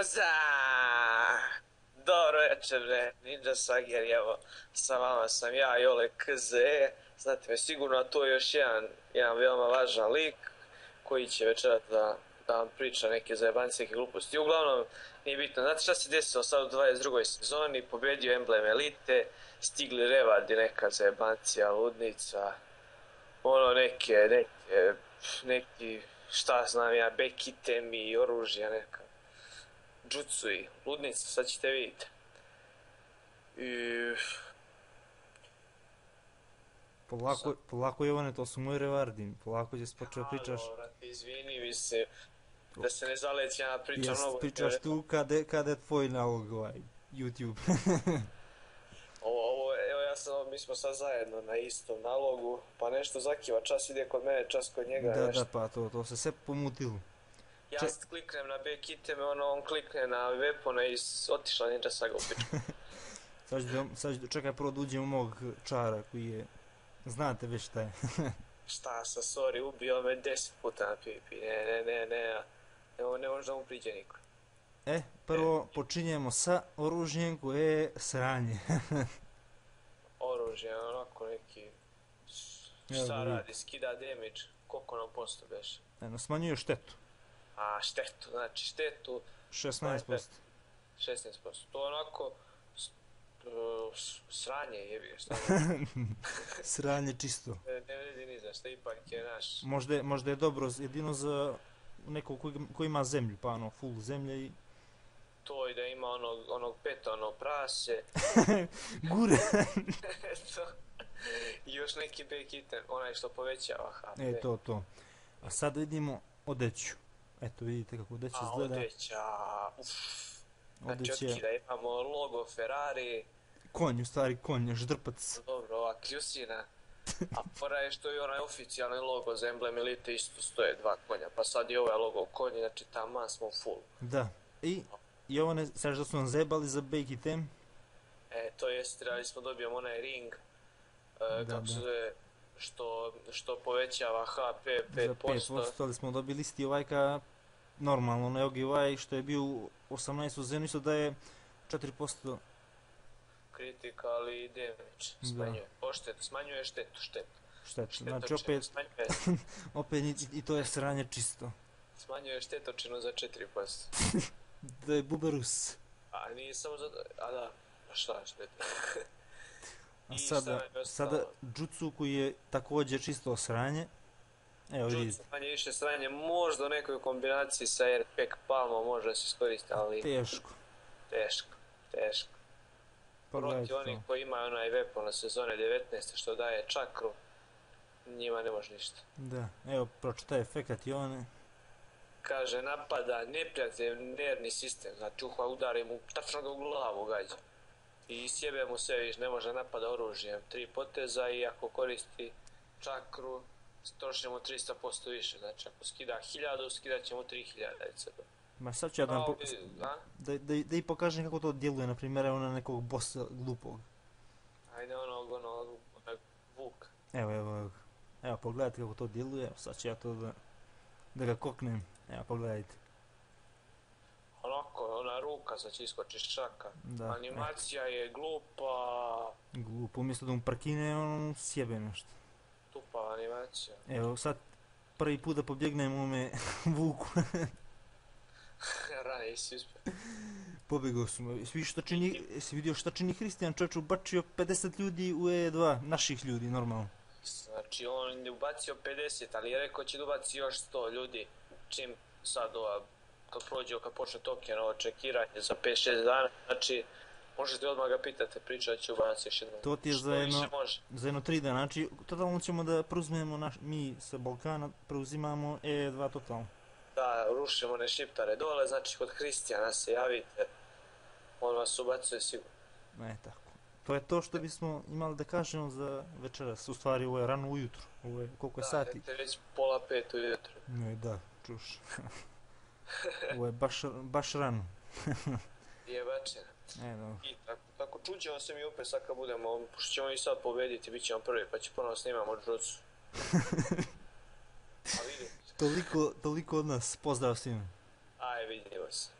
Waza! Dobro večer, bre, Ninja Sager, evo, sa vama sam ja, Jole KZ, znate me sigurno, a to je još jedan, jedan veoma važan lik, koji će večerat da, da vam priča neke zajebanci, neke gluposti. Uglavnom, nije bitno, znate šta se desilo sad u 22. sezoni, pobedio emblem elite, stigli revadi neka zajebancija, ludnica, ono neke, neke, neki, šta znam ja, bekitemi i oružja neka džutsu i ludnica, sad ćete vidjeti. I... Polako, polako Jovane, to su moji revardi, polako će se počeo pričaš. Halo, brate, izvini mi se, da se ne zaleći, ja pričam Jes, mnogo. pričaš tu kada, kada je tvoj nalog ovaj, YouTube. Ovo, ovo, evo ja sam, mi smo sad zajedno na istom nalogu, pa nešto zakiva, čas ide kod mene, čas kod njega, da, nešto. da, pa to, to se sve pomutilo. Ja Če- kliknem na back iteme, ono, on klikne na weapone i otišla ninja saga u pičku. Sad ću, da- sad ću, čekaj prvo da uđem u mog čara koji je, znate već šta je. Šta sa, sorry, ubio me deset puta na pipi, ne, ne, ne, ne, ne, ne da mu priđe niko. E, prvo počinjemo sa oružjem koje je sranje. Oružje, onako neki, Evo šta vidi. radi, skida damage, koliko nam posto beše. Eno, smanjuje štetu. A štetu, znači štetu 16%. 16%. To onako s- sranje jebi, šta Sranje čisto. ne, ne vredi ni za šta, ipak je naš. Možda je, možda je dobro jedino za nekog koji, koji ima zemlju, pa ono, full zemlje i... To i da ima onog, onog peta, ono prase, Gure! eto. I još neki back item, onaj što povećava HP. e, to, to. A sad vidimo odeću. Eto, vidite kako odeća A izgleda. odeća, uff. Znači, Odeća, otkida imamo logo Ferrari, konj, u stari konj, ždrpac. dobro, ova kljusina. A fora je što je onaj oficijalni logo za emblem Elite isto stoje dva konja, pa sad i ovaj logo konji, znači tamo smo full. Da. I, i ovo ne, sad što su nam zebali za bake item, E, to jest, trebali smo dobijemo onaj ring, Da, e, kako da. se što, što povećava HP za 5%. 5%, ali smo dobili isti ovaj ka normalno, onaj ogi ovaj što je bio u 18 u Zenisu da je 4% kritika, ali i damage smanjuje. Poštet, smanjuje štetu, štetu. štete. Štetočinu Znači opet, Smanjuje, opet i, i to je sranje čisto. smanjuje štetočinu za 4%. Da je buberus. A nije samo za... A da, a šta šteta? A sada, sada Jutsu koji je također čisto sranje. Evo Jutsu vidite, manje više sranje, možda u nekoj kombinaciji sa Airpack Palmom može da se iskoristi, ali teško. teško, teško. Protiv onih to. koji imaju onaj weapon na sezone 19. što daje čakru, njima ne može ništa. Da, evo pročitaj efekat i one. Kaže, napada neprijatelj nervni sistem, znači uhva udari mu, tačno ga u glavu gađa. I sjebe mu sve viš, ne može napada oružjem. Tri poteza i ako koristi čakru, troši mu 300% više. Znači, ako skida 1000, skidat će mu 3000 ECB. Ma sad ću ja da, po, da, da, da i pokažem kako to djeluje, na primjer, evo na nekog bossa glupog. Ajde onog, onog, onog Vuk. Evo, evo, evo. Evo, pogledajte kako to djeluje, evo sad ću ja to da, da ga koknem. Evo, pogledajte. Onako, ona ruka sad će iskoči šaka. Da, Animacija je glupa, glupo, umjesto da mu parkine, on sjebe nešto. Animacija. Evo, sad prvi put da pobjegnem u me vuku. Ranije si uspio. Pobjegao sam. Svi šta čini, si vidio šta čini Hristijan čovječ ubačio 50 ljudi u E2, naših ljudi, normalno. Znači on je ubacio 50, ali je rekao će da ubaci još 100 ljudi. Čim sad ova, kad prođe, kad počne token, ovo čekiranje za 5-6 dana, znači možete odmah ga pitate, pričat će ubaci još jednom. To ti je za jedno-. Za jedno tri dana, znači totalno ćemo da preuzmemo naš, mi sa Balkana preuzimamo E2 totalno. Da, rušimo one šiptare dole, znači kod Hristijana se javite, on vas ubacuje sigurno. E, tako. To je to što bismo imali da kažemo za večeras. U stvari, ovo je rano ujutro. Ovo je koliko je Da, sati? je već pola pet ujutro. Ne, da, čuš. ovo je baš, baš rano. Je bačena. E, dobro. I tako, tako čuđemo se mi opet sad kad budemo, pošto ćemo i sad pobediti, bit ćemo prvi, pa će ponovo snimamo džucu. A vidimo se. Toliko, toliko od nas. Pozdrav svima. Aj, vidimo se.